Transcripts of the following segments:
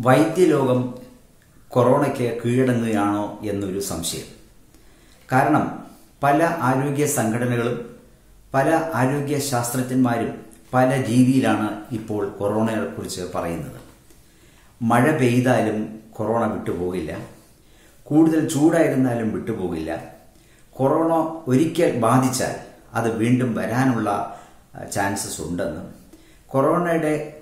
വൈദ്യലോകം കൊറോണയ്ക്ക് കീഴടങ്ങുകയാണോ എന്നൊരു സംശയം. കാരണം പല ആരോഗ്യ സംഘടനകളും പല ആരോഗ്യ ശാസ്ത്രജ്ഞന്മാരും പല രീതിയിലാണ് ഇപ്പോൾ കൊറോണയെക്കുറിച്ച് പറയുന്നത്. മഴ പെയ്താലും കൊറോണ വിട്ടുപോകില്ല. കൂടുതൽ ചൂടായിരുന്നാലും വിട്ടുപോകില്ല. കൊറോണ ഒരിക്കൽ ബാധിച്ചാൽ അത് വീണ്ടും വരാനുള്ള ചാൻസസ് ഉണ്ടെന്നും. കൊറോണയുടെ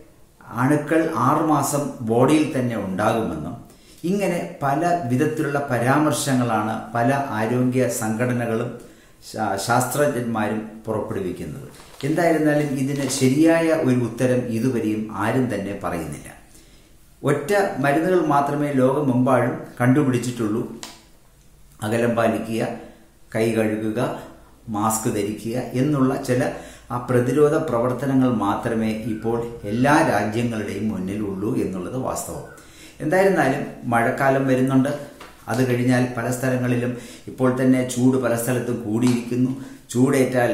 അണുക്കൾ ആറുമാസം ബോഡിയിൽ തന്നെ ഉണ്ടാകുമെന്നും ഇങ്ങനെ പല വിധത്തിലുള്ള പരാമർശങ്ങളാണ് പല ആരോഗ്യ സംഘടനകളും ശാസ്ത്രജ്ഞന്മാരും പുറപ്പെടുവിക്കുന്നത്. എന്തായിരുന്നാലും ഇതിന് ശരിയായ ഒരു ഉത്തരം ഇതുവരെയും ആരും തന്നെ പറയുന്നില്ല. ഒറ്റ മരുന്നുകൾ മാത്രമേ ലോകമെമ്പാടും കണ്ടുപിടിച്ചിട്ടുള്ളൂ. അകലം പാലിക്കുക കൈ കഴുകുക മാസ്ക് ധരിക്കുക എന്നുള്ള ചില ആ പ്രതിരോധ പ്രവർത്തനങ്ങൾ മാത്രമേ ഇപ്പോൾ എല്ലാ രാജ്യങ്ങളുടെയും മുന്നിലുള്ളൂ എന്നുള്ളത് വാസ്തവം. എന്തായിരുന്നാലും മഴക്കാലം വരുന്നുണ്ട്. അത് കഴിഞ്ഞാൽ പല സ്ഥലങ്ങളിലും ഇപ്പോൾ തന്നെ ചൂട് പല സ്ഥലത്തും കൂടിയിരിക്കുന്നു. ചൂടേറ്റാൽ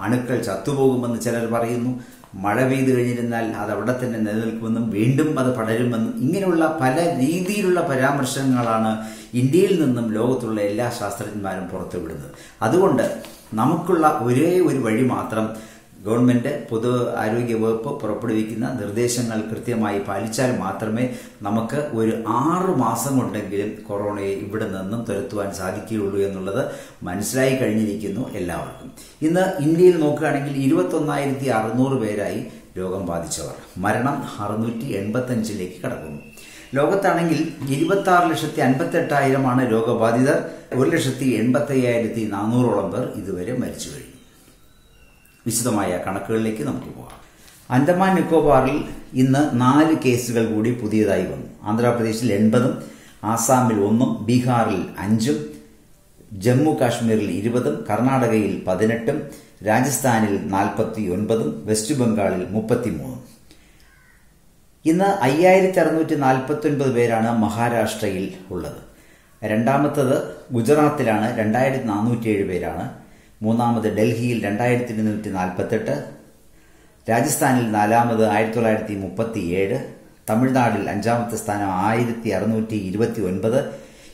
അണുക്കൾ ചത്തുപോകുമെന്ന് ചിലർ പറയുന്നു. മഴ പെയ്തു കഴിഞ്ഞിരുന്നാൽ അത് അവിടെ തന്നെ നിലനിൽക്കുമെന്നും വീണ്ടും അത് പടരുമെന്നും ഇങ്ങനെയുള്ള പല രീതിയിലുള്ള പരാമർശങ്ങളാണ് ഇന്ത്യയിൽ നിന്നും ലോകത്തുള്ള എല്ലാ ശാസ്ത്രജ്ഞന്മാരും പുറത്തുവിടുന്നത്. അതുകൊണ്ട് നമുക്കുള്ള ഒരേ ഒരു വഴി മാത്രം ഗവൺമെന്റ് പൊതു ആരോഗ്യ വകുപ്പ് പുറപ്പെടുവിക്കുന്ന നിർദ്ദേശങ്ങൾ കൃത്യമായി പാലിച്ചാൽ മാത്രമേ നമുക്ക് ഒരു ആറു മാസം കൊണ്ടെങ്കിലും കൊറോണയെ ഇവിടെ നിന്നും തുരത്തുവാൻ സാധിക്കുകയുള്ളൂ എന്നുള്ളത് മനസ്സിലായി കഴിഞ്ഞിരിക്കുന്നു എല്ലാവർക്കും. ഇന്ന് ഇന്ത്യയിൽ നോക്കുകയാണെങ്കിൽ ഇരുപത്തൊന്നായിരത്തി അറുന്നൂറ് പേരായി രോഗം ബാധിച്ചവർ. മരണം അറുന്നൂറ്റി എൺപത്തഞ്ചിലേക്ക് കടക്കുന്നു. ലോകത്താണെങ്കിൽ ഇരുപത്തി ആറ് ലക്ഷത്തി അൻപത്തെട്ടായിരമാണ് രോഗബാധിതർ. ഒരു ലക്ഷത്തി എൺപത്തി അയ്യായിരത്തി നാനൂറോളം പേർ ഇതുവരെ മരിച്ചു കഴിഞ്ഞു വിശദമായ കണക്കുകളിലേക്ക് നമുക്ക് പോകാം. അന്തമാൻ നിക്കോബാറിൽ ഇന്ന് നാല് കേസുകൾ കൂടി പുതിയതായി വന്നു. ആന്ധ്രാപ്രദേശിൽ എൺപതും ആസാമിൽ ഒന്നും ബീഹാറിൽ അഞ്ചും ജമ്മു കാശ്മീരിൽ ഇരുപതും കർണാടകയിൽ പതിനെട്ടും രാജസ്ഥാനിൽ നാൽപ്പത്തി ഒൻപതും വെസ്റ്റ് ബംഗാളിൽ മുപ്പത്തിമൂന്നും. ഇന്ന് അയ്യായിരത്തി അറുന്നൂറ്റി നാൽപ്പത്തി ഒൻപത് പേരാണ് മഹാരാഷ്ട്രയിൽ ഉള്ളത്. രണ്ടാമത്തത് ഗുജറാത്തിലാണ് രണ്ടായിരത്തി നാനൂറ്റി ഏഴ് പേരാണ് മൂന്നാമത് ഡൽഹിയിൽ രണ്ടായിരത്തി ഇരുന്നൂറ്റി നാൽപ്പത്തെട്ട് രാജസ്ഥാനിൽ നാലാമത് ആയിരത്തി തൊള്ളായിരത്തി മുപ്പത്തി ഏഴ് തമിഴ്നാട്ടിൽ അഞ്ചാമത്തെ സ്ഥാനം ആയിരത്തി അറുന്നൂറ്റി ഇരുപത്തി ഒൻപത്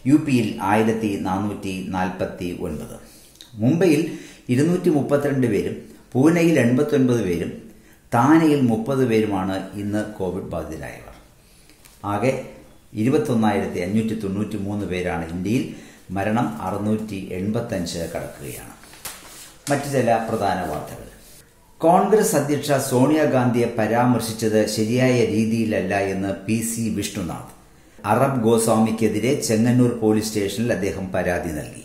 യു പിയിൽ ആയിരത്തി നാനൂറ്റി നാൽപ്പത്തി ഒൻപത് മുംബൈയിൽ ഇരുന്നൂറ്റി മുപ്പത്തിരണ്ട് പേരും പൂനെയിൽ എൺപത്തി ഒൻപത് പേരും താനെയിൽ മുപ്പത് പേരുമാണ് ഇന്ന് കോവിഡ് ബാധിതരായവർ. ആകെ ഇരുപത്തൊന്നായിരത്തി അഞ്ഞൂറ്റി തൊണ്ണൂറ്റി മൂന്ന് പേരാണ് ഇന്ത്യയിൽ. മരണം അറുന്നൂറ്റി എൺപത്തഞ്ച് കടക്കുകയാണ്. മറ്റു ചില പ്രധാന വാർത്തകൾ. കോൺഗ്രസ് അധ്യക്ഷ സോണിയാഗാന്ധിയെ പരാമർശിച്ചത് ശരിയായ രീതിയിലല്ല എന്ന് പി സി വിഷ്ണുനാഥ്. അറബ് ഗോസ്വാമിക്കെതിരെ ചെങ്ങന്നൂർ പോലീസ് സ്റ്റേഷനിൽ അദ്ദേഹം പരാതി നൽകി.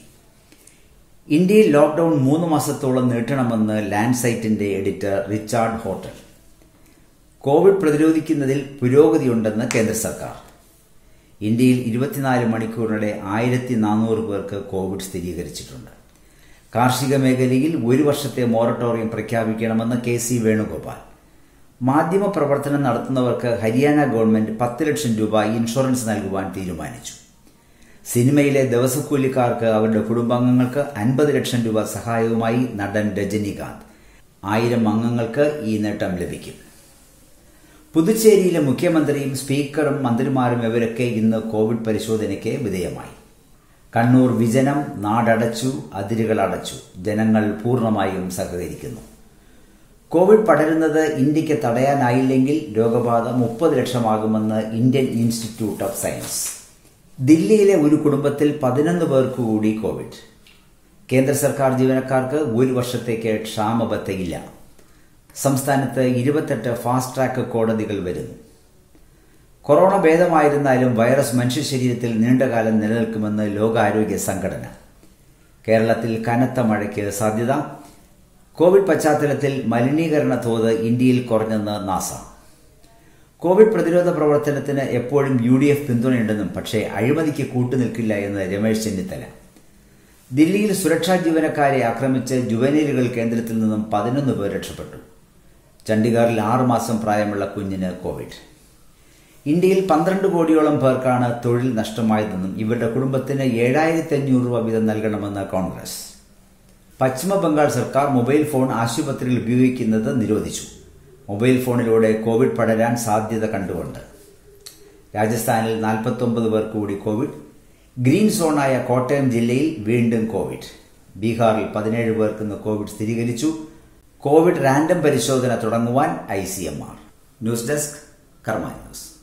ഇന്ത്യയിൽ ലോക്ഡൌൺ മൂന്ന് മാസത്തോളം നീട്ടണമെന്ന് ലാൻഡ് സൈറ്റിന്റെ എഡിറ്റർ റിച്ചാർഡ് ഹോട്ടൽ. കോവിഡ് പ്രതിരോധിക്കുന്നതിൽ പുരോഗതിയുണ്ടെന്ന് കേന്ദ്ര സർക്കാർ. ഇന്ത്യയിൽ ഇരുപത്തിനാല് മണിക്കൂറിനിടെ ആയിരത്തി നാനൂറ് പേർക്ക് കോവിഡ് സ്ഥിരീകരിച്ചിട്ടുണ്ട്. കാർഷിക മേഖലയിൽ ഒരു വർഷത്തെ മൊറട്ടോറിയം പ്രഖ്യാപിക്കണമെന്ന് കെ സി വേണുഗോപാൽ. മാധ്യമ പ്രവർത്തനം നടത്തുന്നവർക്ക് ഹരിയാന ഗവൺമെന്റ് പത്ത് ലക്ഷം രൂപ ഇൻഷുറൻസ് നൽകുവാൻ തീരുമാനിച്ചു. സിനിമയിലെ ദിവസക്കൂലിക്കാർക്ക് അവരുടെ കുടുംബാംഗങ്ങൾക്ക് അൻപത് ലക്ഷം രൂപ സഹായവുമായി നടൻ രജനികാന്ത്. ആയിരം അംഗങ്ങൾക്ക് ഈ നേട്ടം ലഭിക്കും. പുതുച്ചേരിയിലെ മുഖ്യമന്ത്രിയും സ്പീക്കറും മന്ത്രിമാരും ഇവരൊക്കെ ഇന്ന് കോവിഡ് പരിശോധനയ്ക്ക് വിധേയമായി. കണ്ണൂർ വിജനം നാടടച്ചു അതിരുകൾ അടച്ചു ജനങ്ങൾ പൂർണമായും സഹകരിക്കുന്നു. കോവിഡ് പടരുന്നത് ഇന്ത്യയ്ക്ക് തടയാനായില്ലെങ്കിൽ രോഗബാധ മുപ്പത് ലക്ഷമാകുമെന്ന് ഇന്ത്യൻ ഇൻസ്റ്റിറ്റ്യൂട്ട് ഓഫ് സയൻസ്. ദില്ലിയിലെ ഒരു കുടുംബത്തിൽ പതിനൊന്ന് പേർക്ക് കൂടി കോവിഡ്. കേന്ദ്ര സർക്കാർ ജീവനക്കാർക്ക് ഒരു വർഷത്തേക്ക് ക്ഷാമബത്തയില്ല സംസ്ഥാനത്ത് ഇരുപത്തെട്ട് ഫാസ്റ്റ് ട്രാക്ക് കോടതികൾ വരുന്നു. കൊറോണ ഭേദമായിരുന്നാലും വൈറസ് മനുഷ്യ ശരീരത്തിൽ നീണ്ടകാലം നിലനിൽക്കുമെന്ന് ലോകാരോഗ്യ സംഘടന. കേരളത്തിൽ കനത്ത മഴയ്ക്ക് സാധ്യത. കോവിഡ് പശ്ചാത്തലത്തിൽ മലിനീകരണ തോത് ഇന്ത്യയിൽ കുറഞ്ഞെന്ന് നാസ. കോവിഡ് പ്രതിരോധ പ്രവർത്തനത്തിന് എപ്പോഴും യു ഡി എഫ് പിന്തുണയുണ്ടെന്നും പക്ഷേ അഴിമതിക്ക് കൂട്ടുനിൽക്കില്ല എന്ന് രമേശ് ചെന്നിത്തല. ദില്ലിയിൽ സുരക്ഷാ ജീവനക്കാരെ ആക്രമിച്ച് ജുവനൈലുകൾ കേന്ദ്രത്തിൽ നിന്നും പതിനൊന്ന് പേർ രക്ഷപ്പെട്ടു. ചണ്ഡീഗറിൽ ആറുമാസം പ്രായമുള്ള കുഞ്ഞിന് കോവിഡ്. ഇന്ത്യയിൽ പന്ത്രണ്ട് കോടിയോളം പേർക്കാണ് തൊഴിൽ നഷ്ടമായതെന്നും ഇവരുടെ കുടുംബത്തിന് ഏഴായിരത്തി അഞ്ഞൂറ് രൂപ വീതം നൽകണമെന്ന് കോൺഗ്രസ്. പശ്ചിമ ബംഗാൾ സർക്കാർ മൊബൈൽ ഫോൺ ആശുപത്രിയിൽ ഉപയോഗിക്കുന്നത് നിരോധിച്ചു. മൊബൈൽ ഫോണിലൂടെ കോവിഡ് പടരാൻ സാധ്യത കണ്ടുകൊണ്ട്. രാജസ്ഥാനിൽ നാൽപ്പത്തൊമ്പത് പേർക്ക് കൂടി കോവിഡ്. ഗ്രീൻ സോണായ കോട്ടയം ജില്ലയിൽ വീണ്ടും കോവിഡ്. ബീഹാറിൽ പതിനേഴ് പേർക്ക് ഇന്ന് കോവിഡ് സ്ഥിരീകരിച്ചു. കോവിഡ് റാൻഡം പരിശോധന തുടങ്ങുവാൻ I C M R. News desk Karma news.